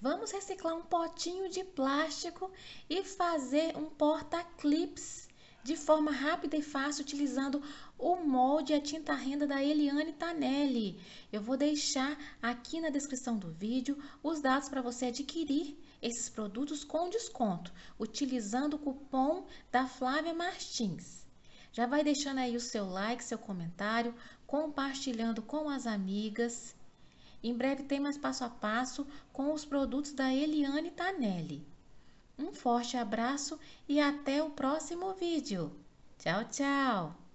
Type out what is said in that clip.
Vamos reciclar um potinho de plástico e fazer um porta-clips de forma rápida e fácil utilizando o molde e a tinta renda da Eliane Tanelli. Eu vou deixar aqui na descrição do vídeo os dados para você adquirir esses produtos com desconto, utilizando o cupom da Flávia Martins. Já vai deixando aí o seu like, seu comentário, compartilhando com as amigas. Em breve tem mais passo a passo com os produtos da Eliane Tanelli. Um forte abraço e até o próximo vídeo. Tchau, tchau!